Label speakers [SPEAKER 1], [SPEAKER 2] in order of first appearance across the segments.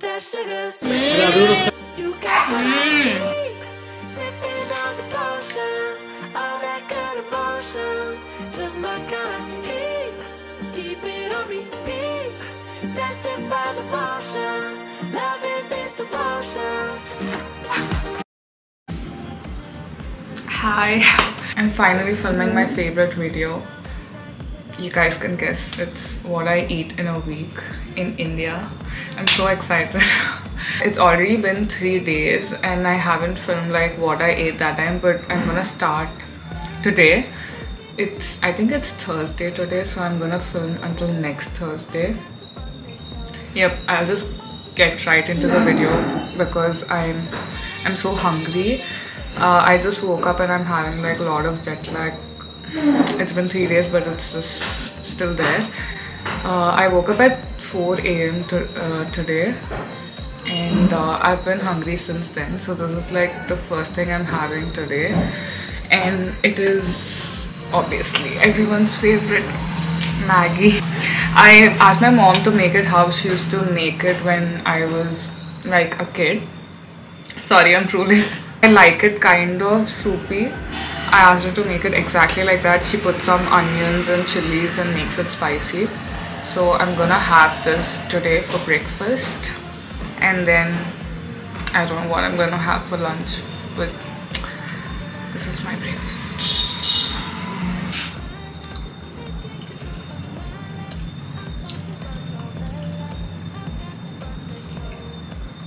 [SPEAKER 1] that sugar sweet. You got what I need. Sipping on the potion, all that good emotion. Just my kind of heat. Keep it on repeat. Tested by the potion. Loving this devotion.
[SPEAKER 2] Hi, I'm finally filming my favorite video. You guys can guess it's what I eat in a week in India. I'm so excited. it's already been three days and I haven't filmed like what I ate that time, but I'm gonna start today. It's I think it's Thursday today, so I'm gonna film until next Thursday. Yep, I'll just get right into the video because I'm I'm so hungry. Uh, I just woke up and I'm having like a lot of jet lag. It's been three days, but it's just still there. Uh, I woke up at 4 a.m. Uh, today, and uh, I've been hungry since then. So this is like the first thing I'm having today, and it is obviously everyone's favorite Maggi. I asked my mom to make it how she used to make it when I was like a kid. Sorry, I'm drooling. I like it kind of soupy. I asked her to make it exactly like that. She put some onions and chilies and makes it spicy. So I'm gonna have this today for breakfast. And then I don't know what I'm gonna have for lunch. But this is my breakfast.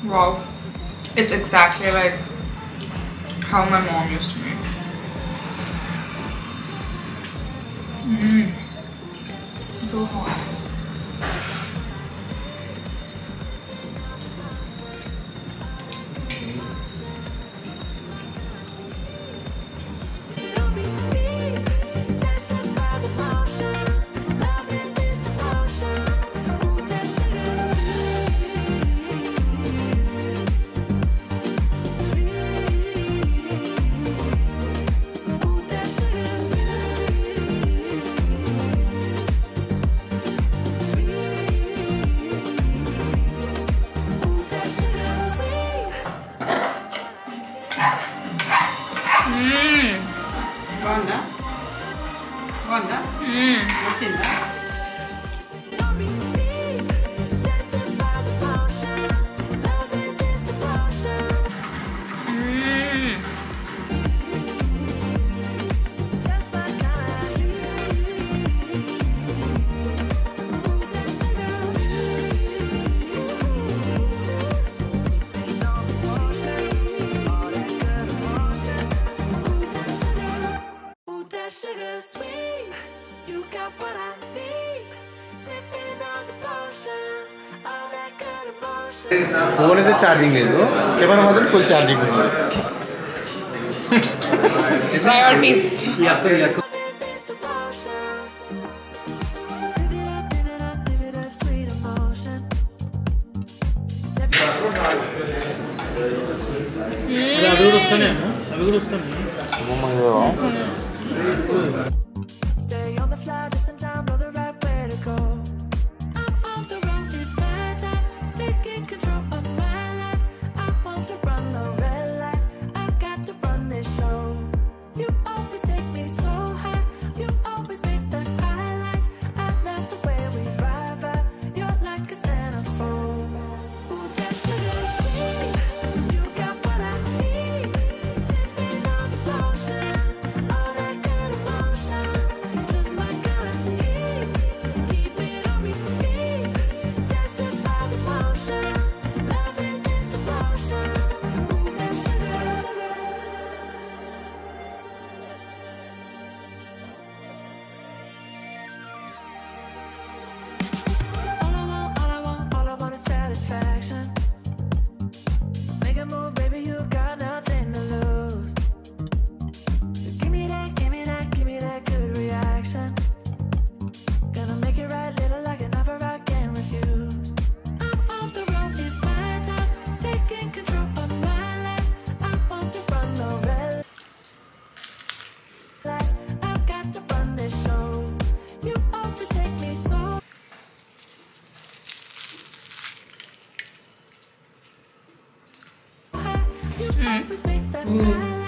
[SPEAKER 2] Wow. It's exactly like how my mom used to make.
[SPEAKER 1] 嗯，做好。 음. 멋진다.
[SPEAKER 3] Phone అయితే charging లేదు camera మాత్రం full charging ఉంది
[SPEAKER 2] Priorities.
[SPEAKER 1] Loving this devotion. Live it up, live it up, live it up, sweet emotion.
[SPEAKER 4] అవి కూడా వస్తానే అవి కూడా వస్తానే
[SPEAKER 1] always make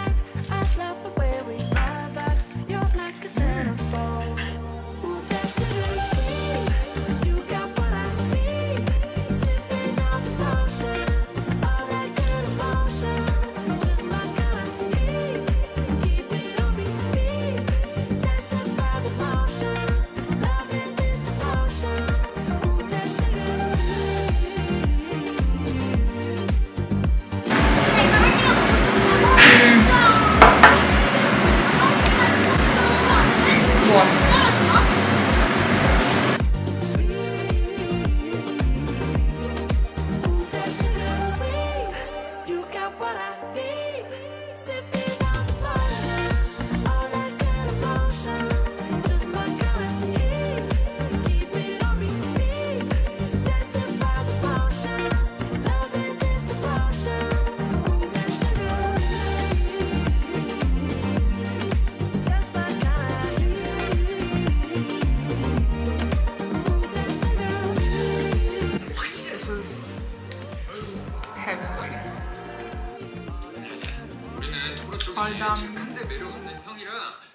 [SPEAKER 5] 우리는 도로 쪽이
[SPEAKER 2] 아,
[SPEAKER 5] 제일
[SPEAKER 2] 남-
[SPEAKER 5] 착한데 매력 없는 형이랑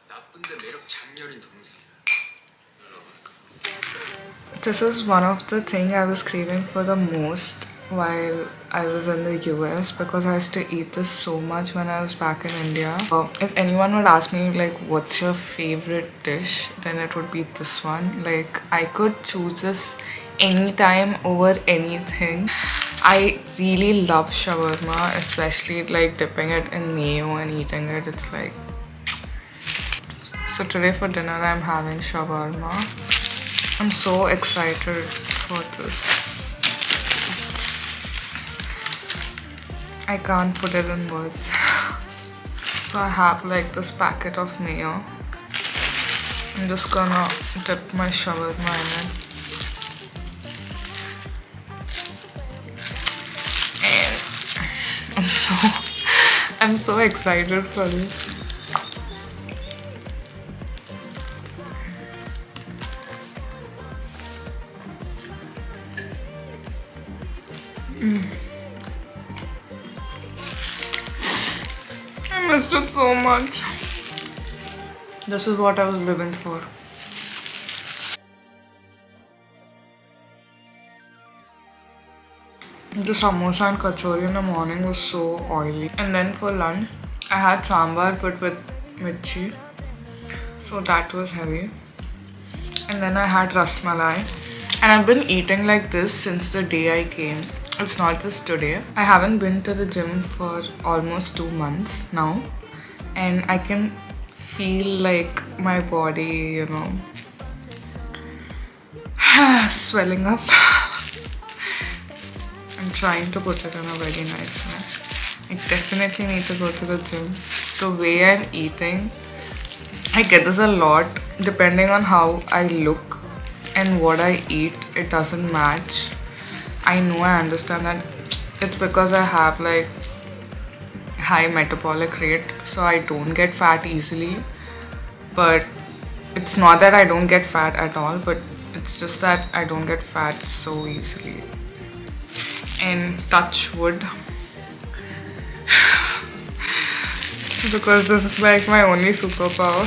[SPEAKER 5] 나쁜데 매력 장렬인 동생이야.
[SPEAKER 2] This is one of the thing I was craving for the most while I was in the US because I used to eat this so much when I was back in India. Uh, if anyone would ask me like what's your favorite dish, then it would be this one. Like I could choose this anytime over anything. I really love shawarma, especially like dipping it in mayo and eating it. It's like so today for dinner I'm having shawarma. I'm so excited for this. It's- I can't put it in words. so I have like this packet of mayo. I'm just gonna dip my shawarma in it. So I'm so excited for this. Mm. I missed it so much. This is what I was living for. The samosa and kachori in the morning was so oily. And then for lunch, I had sambar but with mirchi. So that was heavy. And then I had rasmalai. And I've been eating like this since the day I came. It's not just today. I haven't been to the gym for almost two months now. And I can feel like my body, you know, swelling up. Trying to put it in a very nice way. I definitely need to go to the gym. The way I'm eating, I get this a lot depending on how I look and what I eat, it doesn't match. I know I understand that it's because I have like high metabolic rate, so I don't get fat easily. But it's not that I don't get fat at all, but it's just that I don't get fat so easily. And touch wood. because this is like my only superpower.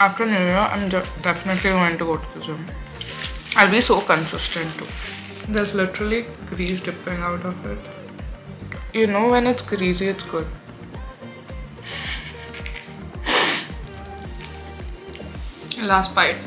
[SPEAKER 2] After New Year, I'm definitely going to go to the gym. I'll be so consistent too. There's literally grease dripping out of it. You know, when it's greasy, it's good. Last bite.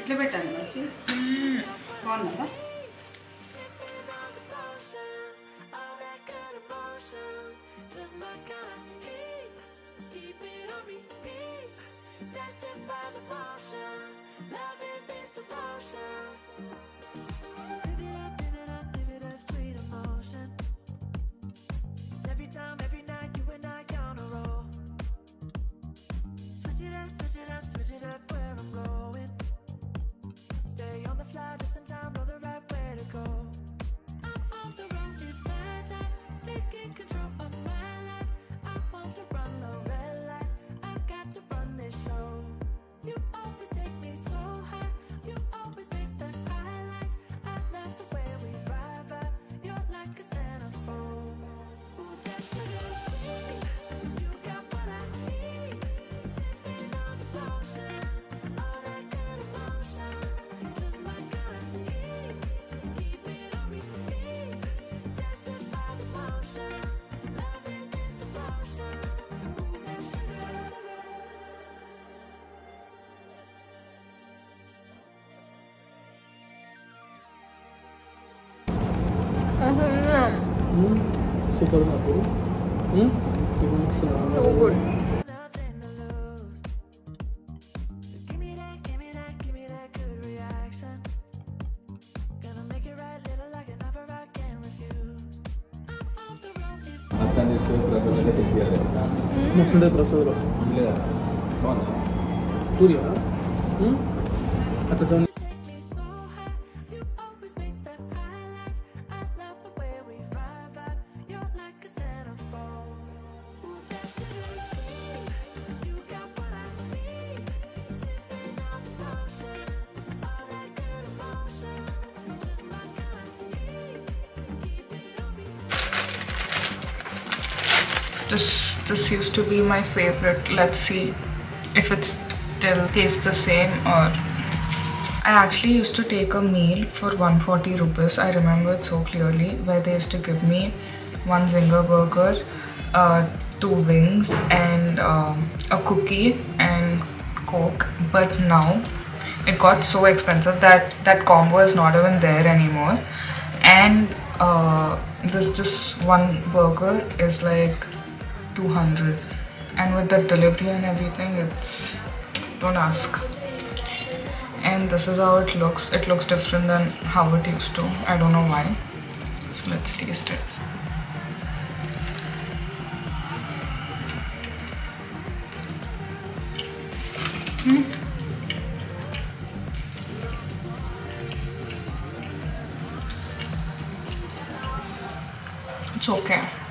[SPEAKER 4] ఇట్లా పెట్టాను మంచి బాగున్నారా
[SPEAKER 1] All that good emotion, just my kind of No son de proceduro. ¿Cómo? Curio, ¿no? ¿Mm? Hasta son
[SPEAKER 2] This this used to be my favorite. Let's see if it still tastes the same or I actually used to take a meal for 140 rupees. I remember it so clearly where they used to give me one zinger burger, uh, two wings, and um, a cookie and coke. But now it got so expensive that that combo is not even there anymore. And uh, this this one burger is like 200, and with the delivery and everything, it's don't ask. And this is how it looks. It looks different than how it used to. I don't know why. So let's taste it. Mm. it's okay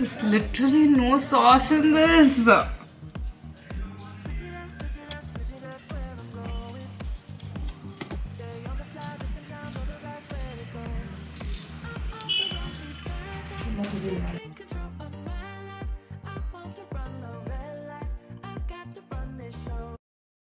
[SPEAKER 2] There's literally no sauce in this.